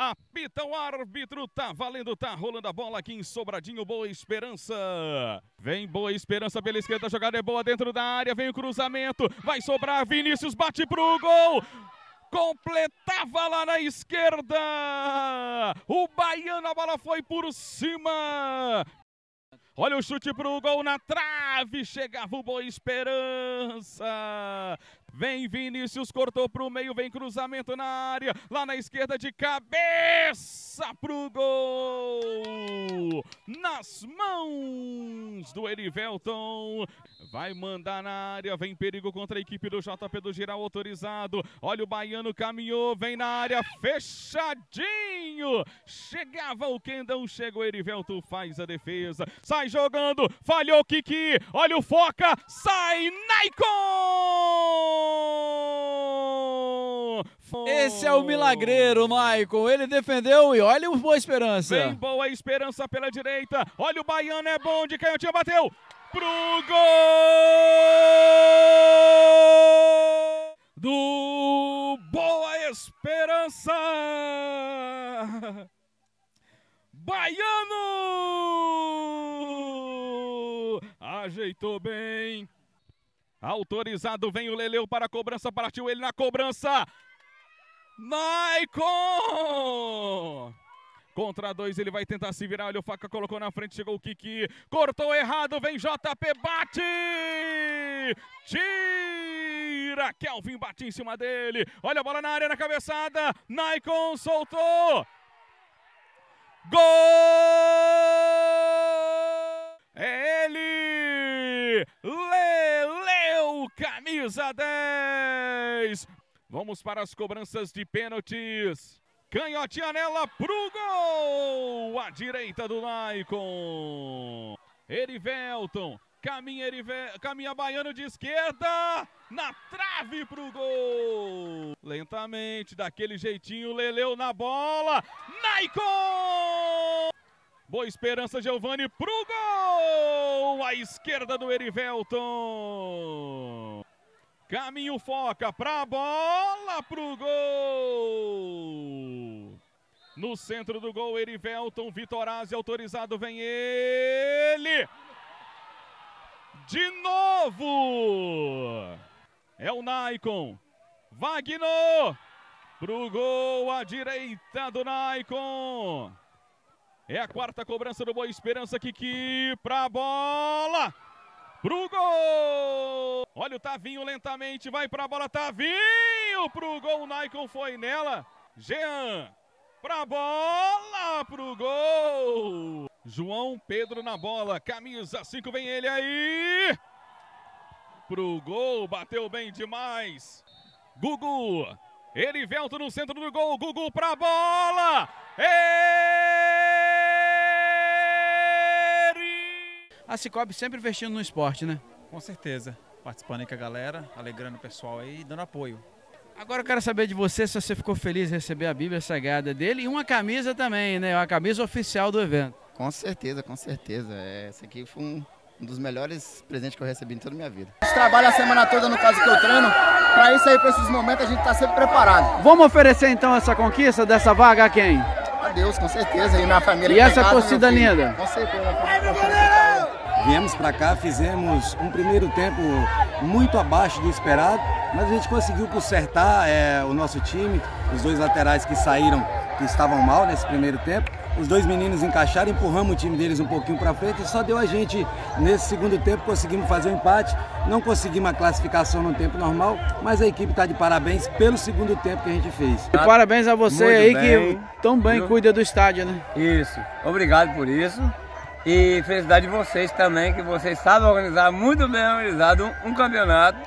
Apita o árbitro, tá valendo, tá rolando a bola aqui em Sobradinho, Boa Esperança. Vem Boa Esperança pela esquerda, a jogada é boa dentro da área, vem o cruzamento, vai sobrar, Vinícius bate pro gol. Completava lá na esquerda. O Baiano, a bola foi por cima. Olha o chute pro gol na trave. Chegava o Boa Esperança. Vem Vinícius, cortou pro meio, vem cruzamento na área. Lá na esquerda de cabeça pro gol. Nas mãos do Erivelton. Vai mandar na área, vem perigo contra a equipe do JP do Giral autorizado. Olha o Baiano, caminhou, vem na área, fechadinho. Chegava o Kendão, chega o Erivelton, faz a defesa. Sai jogando, falhou Kiki. Olha o Foca, sai Naikon! Esse é o milagreiro, Maicon. Ele defendeu e olha o Boa Esperança. Vem Boa Esperança pela direita. Olha o Baiano, é bom de canhotinha, bateu pro gol do Boa Esperança. Baiano ajeitou bem. Autorizado vem o Leleu para a cobrança, partiu ele na cobrança. Naikon! Contra dois, ele vai tentar se virar. Olha o faca, colocou na frente, chegou o Kiki. Cortou errado, vem JP, bate! Tira! Kelvin bate em cima dele. Olha a bola na área, na cabeçada. Naikon soltou. Gol! É ele! Leleu, camisa 10. Vamos para as cobranças de pênaltis. Canhotinha nela pro gol! À direita do Naikon. Erivelton. Caminha. Caminha Baiano de esquerda. Na trave pro gol. Lentamente, daquele jeitinho. Leleu na bola. Naikon! Boa esperança, Giovani pro gol! À esquerda do Erivelton. Caminho foca pra bola pro gol. No centro do gol, Erivelton, Vitorazzi autorizado, vem ele. De novo. É o Naikon. Wagner. Pro gol à direita do Naikon. É a quarta cobrança do Boa Esperança, Kiki pra bola pro gol! Olha o Tavinho lentamente, vai pra bola, Tavinho pro gol, o Naikon foi nela. Jean, pra bola, pro gol! João Pedro na bola, camisa 5, vem ele aí! Pro gol, bateu bem demais. Gugu, Erivelto no centro do gol, Gugu pra bola! A Cicobi sempre investindo no esporte, né? Com certeza. Participando aí com a galera, alegrando o pessoal aí e dando apoio. Agora eu quero saber de você se você ficou feliz em receber a Bíblia Sagrada dele e uma camisa também, né? Uma camisa oficial do evento. Com certeza, com certeza. Esse aqui foi um, um dos melhores presentes que eu recebi em toda a minha vida. A gente trabalha a semana toda no caso que eu treino. Para isso aí, para esses momentos, a gente está sempre preparado. Vamos oferecer então essa conquista dessa vaga a quem? A Deus, com certeza. E minha família. E essa torcida linda? Com certeza. Viemos para cá, fizemos um primeiro tempo muito abaixo do esperado, mas a gente conseguiu consertar é, o nosso time, os dois laterais que saíram, que estavam mal nesse primeiro tempo. Os dois meninos encaixaram, empurramos o time deles um pouquinho para frente e só deu a gente, nesse segundo tempo, conseguimos fazer o um empate. Não conseguimos a classificação no tempo normal, mas a equipe está de parabéns pelo segundo tempo que a gente fez. E parabéns a você Muito aí bem, que tão bem cuida do estádio, né? Isso, obrigado por isso. E felicidade de vocês também, que vocês sabem organizar muito bem organizado um, campeonato